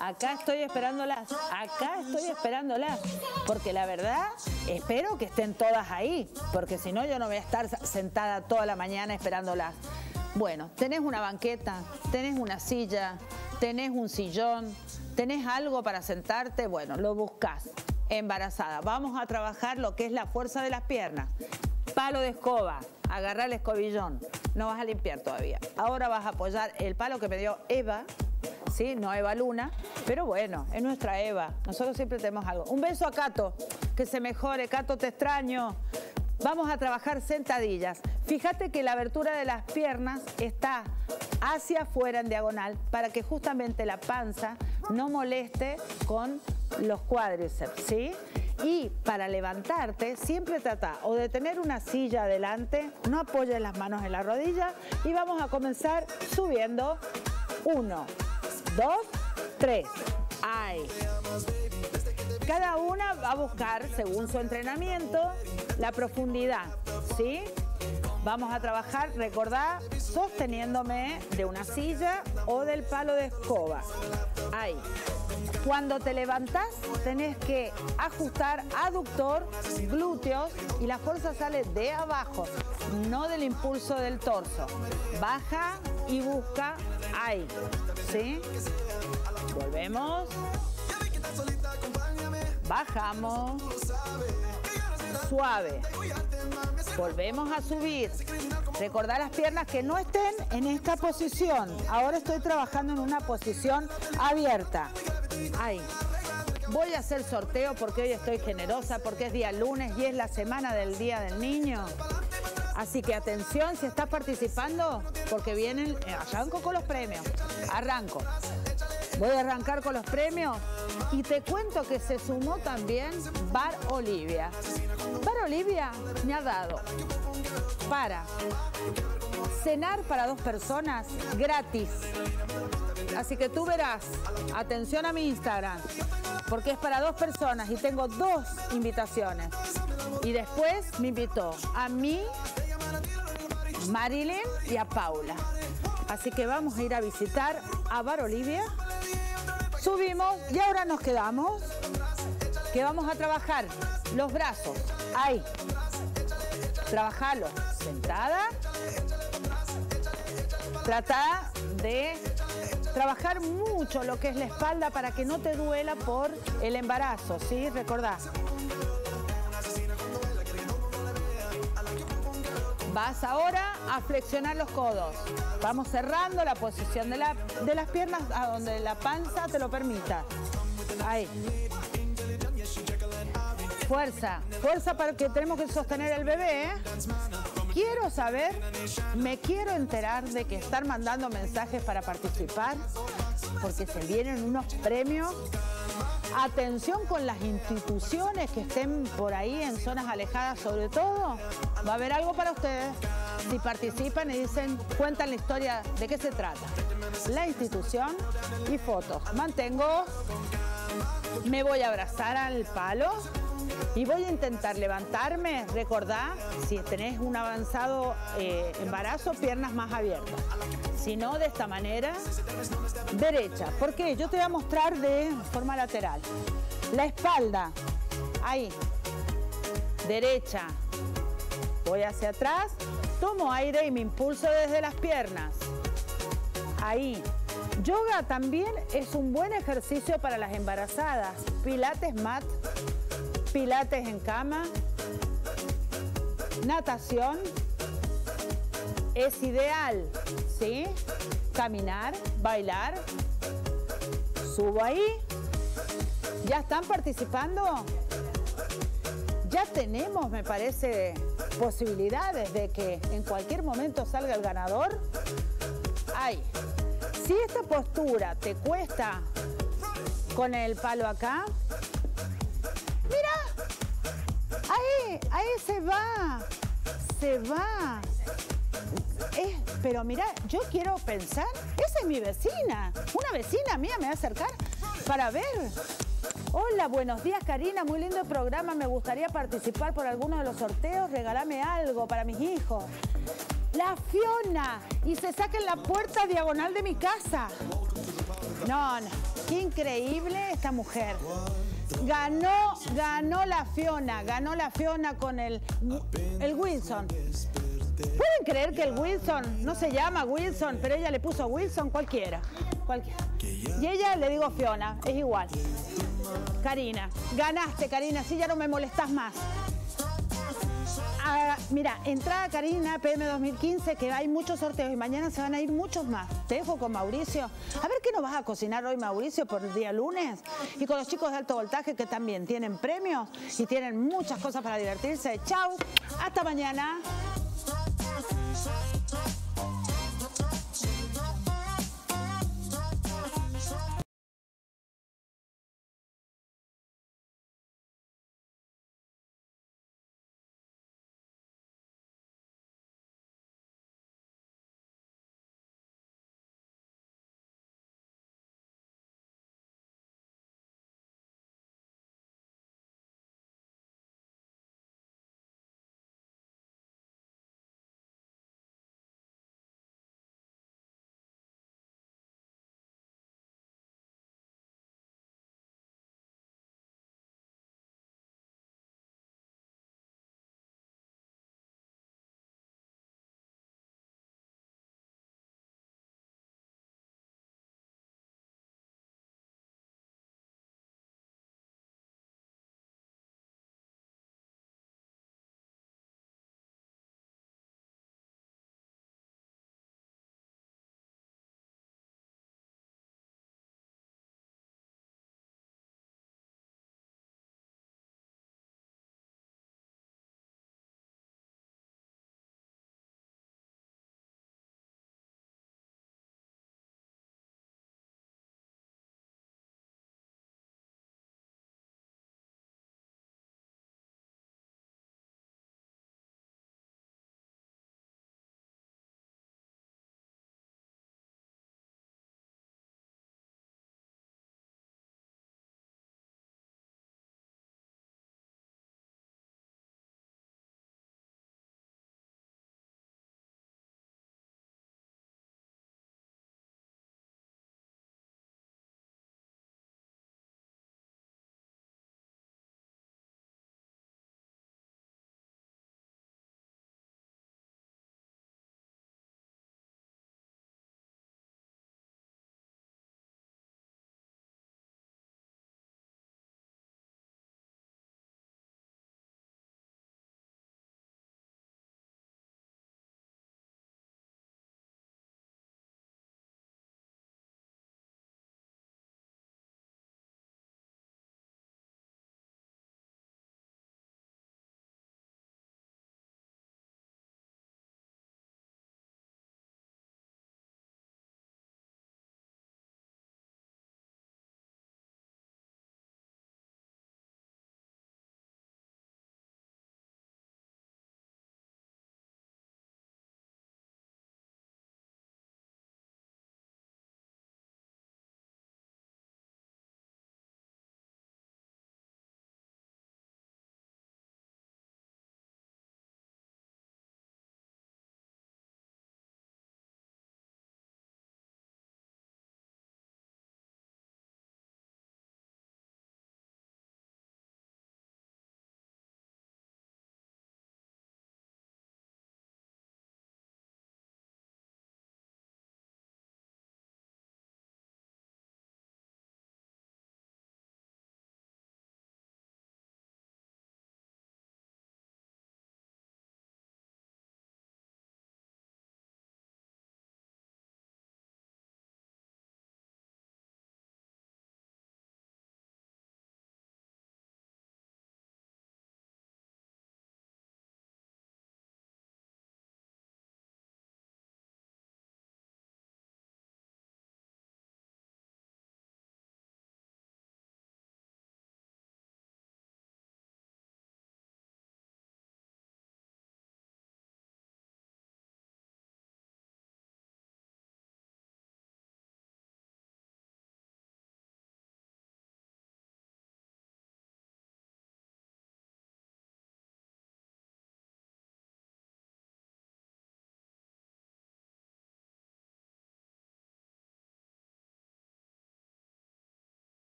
Acá estoy esperándolas. Acá estoy esperándolas. Porque la verdad, espero que estén todas ahí. Porque si no, yo no voy a estar sentada toda la mañana esperándolas. Bueno, tenés una banqueta, tenés una silla, tenés un sillón, tenés algo para sentarte, bueno, lo buscas. Embarazada. Vamos a trabajar lo que es la fuerza de las piernas. Palo de escoba, agarrar el escobillón. No vas a limpiar todavía. Ahora vas a apoyar el palo que me dio Eva, ¿sí? No Eva Luna, pero bueno, es nuestra Eva. Nosotros siempre tenemos algo. Un beso a Cato, que se mejore. Cato, te extraño. Vamos a trabajar sentadillas. Fíjate que la abertura de las piernas está hacia afuera en diagonal para que justamente la panza no moleste con los cuádriceps, ¿sí? Y para levantarte, siempre trata o de tener una silla adelante, no apoyes las manos en la rodilla y vamos a comenzar subiendo. Uno, dos, tres. Ahí. Cada una va a buscar, según su entrenamiento, la profundidad, ¿sí? Vamos a trabajar, recordá, sosteniéndome de una silla o del palo de escoba. Ahí. Cuando te levantás, tenés que ajustar aductor, glúteos y la fuerza sale de abajo, no del impulso del torso. Baja y busca ahí. ¿Sí? Volvemos. Bajamos. Suave. Volvemos a subir. Recordar las piernas que no estén en esta posición. Ahora estoy trabajando en una posición abierta. Ahí. Voy a hacer sorteo porque hoy estoy generosa, porque es día lunes y es la semana del Día del Niño. Así que atención si estás participando, porque vienen, eh, arranco con los premios. Arranco. Voy a arrancar con los premios y te cuento que se sumó también Bar Olivia. Bar Olivia me ha dado para cenar para dos personas gratis. Así que tú verás, atención a mi Instagram, porque es para dos personas y tengo dos invitaciones. Y después me invitó a mí, Marilyn y a Paula. Así que vamos a ir a visitar a Bar Olivia. Subimos y ahora nos quedamos que vamos a trabajar los brazos. Ahí. Trabajarlo sentada. Trata de trabajar mucho lo que es la espalda para que no te duela por el embarazo, ¿sí? Recordá. Vas ahora a flexionar los codos. Vamos cerrando la posición de, de las piernas a donde la panza te lo permita. Ahí. Fuerza, fuerza para que tenemos que sostener el bebé. ¿eh? Quiero saber, me quiero enterar de que están mandando mensajes para participar, porque se vienen unos premios. Atención con las instituciones que estén por ahí en zonas alejadas sobre todo. Va a haber algo para ustedes. Si participan y dicen, cuentan la historia de qué se trata. La institución y fotos. Mantengo, me voy a abrazar al palo y voy a intentar levantarme, recordá, si tenés un avanzado eh, embarazo, piernas más abiertas. Si no, de esta manera, derecha. ¿Por qué? Yo te voy a mostrar de forma lateral. La espalda, ahí, derecha. Voy hacia atrás, tomo aire y me impulso desde las piernas. Ahí. Yoga también es un buen ejercicio para las embarazadas. Pilates mat pilates en cama, natación, es ideal, ¿sí? Caminar, bailar, subo ahí, ¿ya están participando? Ya tenemos, me parece, posibilidades de que en cualquier momento salga el ganador. Ay, si esta postura te cuesta con el palo acá, Ahí, ahí se va, se va. pero mira, yo quiero pensar, esa es mi vecina, una vecina mía me va a acercar para ver. Hola, buenos días Karina, muy lindo programa, me gustaría participar por alguno de los sorteos, regálame algo para mis hijos. La Fiona, y se saca en la puerta diagonal de mi casa. No, no, Qué increíble esta mujer. Ganó, ganó la Fiona, ganó la Fiona con el, el Wilson. ¿Pueden creer que el Wilson no se llama Wilson, pero ella le puso Wilson cualquiera? cualquiera. Y ella le digo Fiona, es igual. Karina, ganaste Karina, así ya no me molestas más. Ah, mira, entrada Karina, PM 2015, que hay muchos sorteos y mañana se van a ir muchos más. Te dejo con Mauricio. A ver qué nos vas a cocinar hoy, Mauricio, por el día lunes. Y con los chicos de alto voltaje que también tienen premios y tienen muchas cosas para divertirse. Chau, hasta mañana.